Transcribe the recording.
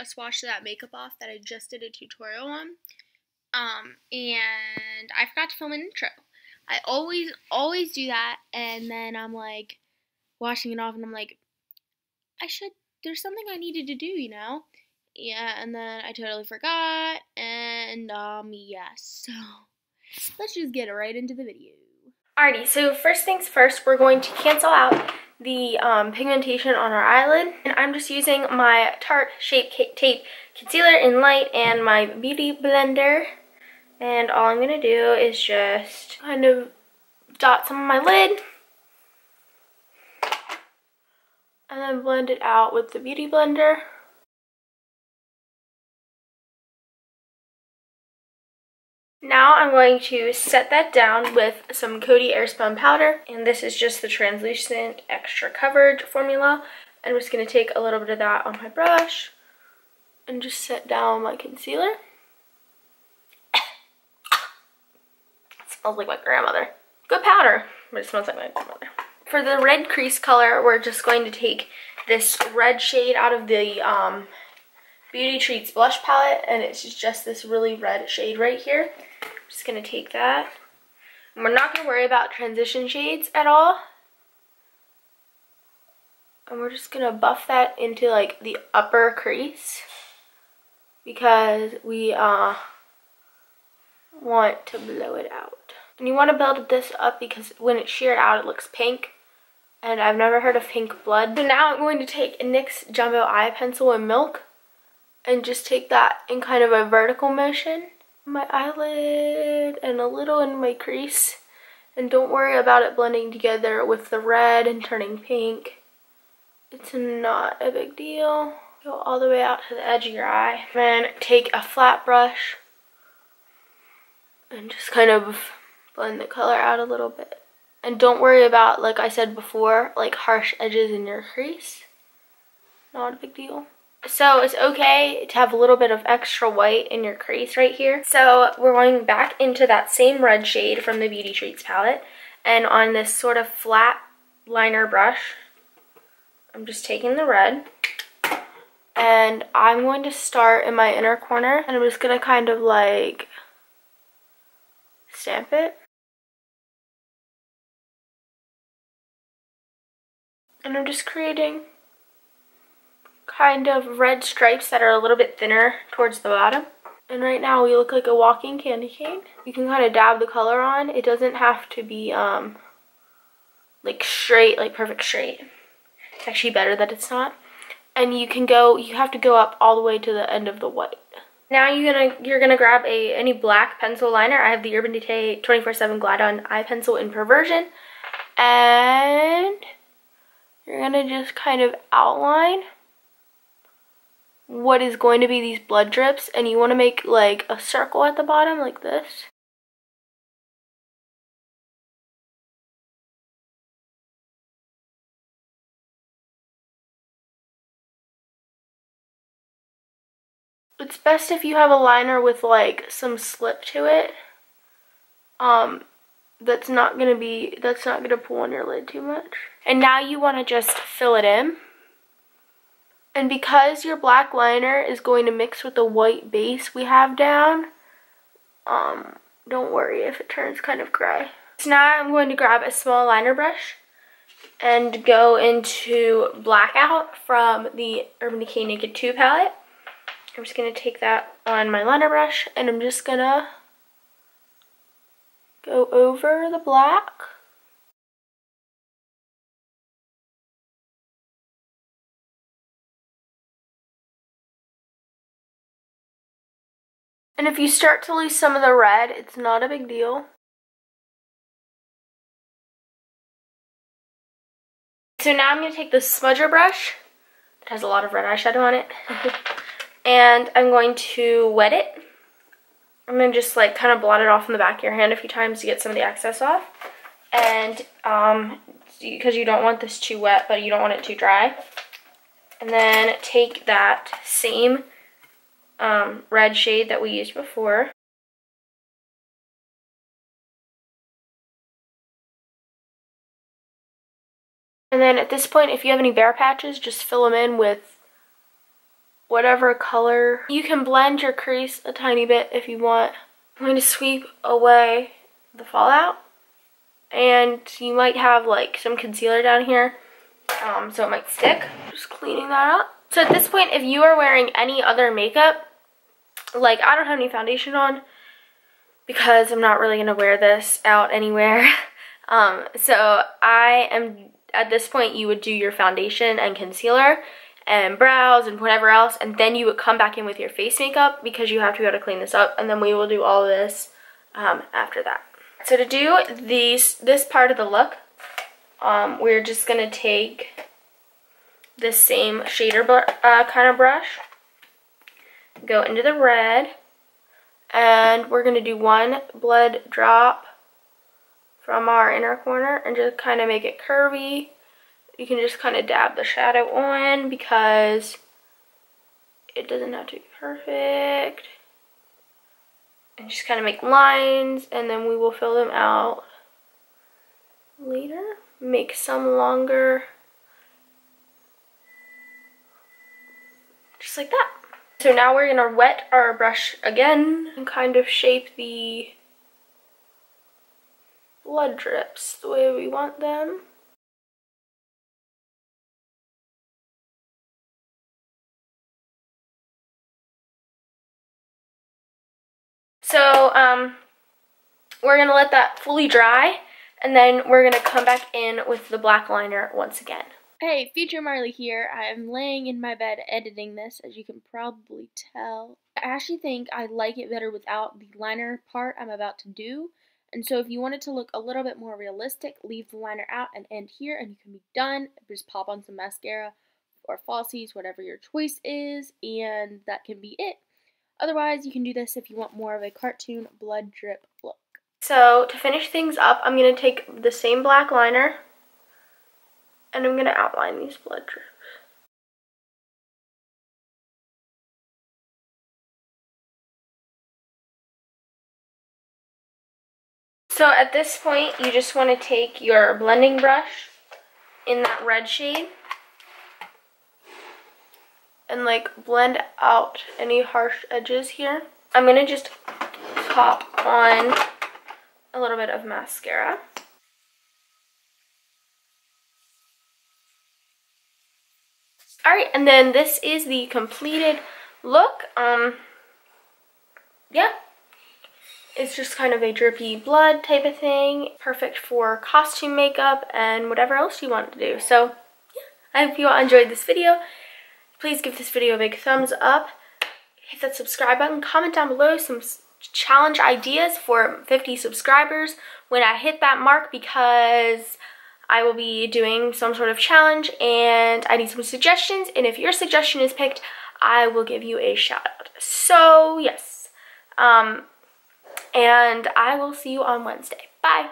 just washed that makeup off that I just did a tutorial on. Um, and I forgot to film an intro. I always, always do that, and then I'm like, washing it off, and I'm like, I should, there's something I needed to do, you know? Yeah, and then I totally forgot, and, um, yes, yeah, so let's just get right into the video. Alrighty, so first things first, we're going to cancel out the um, pigmentation on our eyelid. And I'm just using my Tarte Shape Tape Concealer in Light and my Beauty Blender. And all I'm going to do is just kind of dot some of my lid. And then blend it out with the Beauty Blender. Now I'm going to set that down with some Coty Airspun powder. And this is just the translucent extra coverage formula. I'm just going to take a little bit of that on my brush and just set down my concealer. it smells like my grandmother. Good powder, but it smells like my grandmother. For the red crease color, we're just going to take this red shade out of the um, Beauty Treats blush palette, and it's just this really red shade right here just going to take that. And we're not going to worry about transition shades at all. And we're just going to buff that into like the upper crease because we uh, want to blow it out. And you want to build this up because when it's sheared out it looks pink. And I've never heard of pink blood. So now I'm going to take a NYX Jumbo Eye Pencil in Milk and just take that in kind of a vertical motion my eyelid and a little in my crease. And don't worry about it blending together with the red and turning pink. It's not a big deal. Go all the way out to the edge of your eye. Then take a flat brush and just kind of blend the color out a little bit. And don't worry about, like I said before, like harsh edges in your crease. Not a big deal. So it's okay to have a little bit of extra white in your crease right here. So we're going back into that same red shade from the Beauty Treats palette. And on this sort of flat liner brush, I'm just taking the red. And I'm going to start in my inner corner. And I'm just going to kind of like stamp it. And I'm just creating kind of red stripes that are a little bit thinner towards the bottom. And right now we look like a walking candy cane. You can kind of dab the color on. It doesn't have to be um, like straight, like perfect straight. It's actually better that it's not. And you can go, you have to go up all the way to the end of the white. Now you're gonna you're gonna grab a any black pencil liner. I have the Urban Decay 24/7 Glide On Eye Pencil in Perversion, and you're gonna just kind of outline what is going to be these blood drips and you want to make like a circle at the bottom like this. It's best if you have a liner with like some slip to it. Um, that's not to be, that's not to pull on your lid too much. And now you want to just fill it in. And because your black liner is going to mix with the white base we have down, um, don't worry if it turns kind of gray. So now I'm going to grab a small liner brush and go into Blackout from the Urban Decay Naked 2 palette. I'm just going to take that on my liner brush and I'm just going to go over the black. And if you start to lose some of the red, it's not a big deal. So now I'm going to take the smudger brush that has a lot of red eyeshadow on it. and I'm going to wet it. I'm going to just like kind of blot it off in the back of your hand a few times to get some of the excess off. And um, because you don't want this too wet, but you don't want it too dry. And then take that same um, red shade that we used before. And then at this point, if you have any bare patches, just fill them in with whatever color. You can blend your crease a tiny bit if you want. I'm going to sweep away the fallout. And you might have like some concealer down here, um, so it might stick. Just cleaning that up. So at this point, if you are wearing any other makeup, like I don't have any foundation on because I'm not really going to wear this out anywhere. um, so I am, at this point, you would do your foundation and concealer and brows and whatever else and then you would come back in with your face makeup because you have to be able to clean this up and then we will do all this um, after that. So to do these, this part of the look, um, we're just going to take this same shader uh, kind of brush, go into the red, and we're going to do one blood drop from our inner corner and just kind of make it curvy. You can just kind of dab the shadow on because it doesn't have to be perfect and just kind of make lines and then we will fill them out later. Make some longer. Just like that. So now we're to wet our brush again and kind of shape the blood drips the way we want them. So um, we're to let that fully dry and then we're to come back in with the black liner once again. Hey, Future Marlee here. I'm laying in my bed editing this, as you can probably tell. I actually think I like it better without the liner part I'm about to do. And so if you want it to look a little bit more realistic, leave the liner out and end here and you can be done. Just pop on some mascara or falsies, whatever your choice is, and that can be it. Otherwise, you can do this if you want more of a cartoon blood drip look. So to finish things up, I'm going to take the same black liner and I'm going to outline these blood drips. So at this point, you just want to take your blending brush in that red shade and like blend out any harsh edges here. I'm gonna just pop on a little bit of mascara. Alright, and then this is the completed look. Um, yeah, it's just kind of a drippy blood type of thing. Perfect for costume makeup and whatever else you want to do. So, yeah, I hope you all enjoyed this video. Please give this video a big thumbs up. Hit that subscribe button. Comment down below some challenge ideas for 50 subscribers when I hit that mark because I will be doing some sort of challenge and I need some suggestions. And if your suggestion is picked, I will give you a shout out. So yes, um, and I will see you on Wednesday. Bye.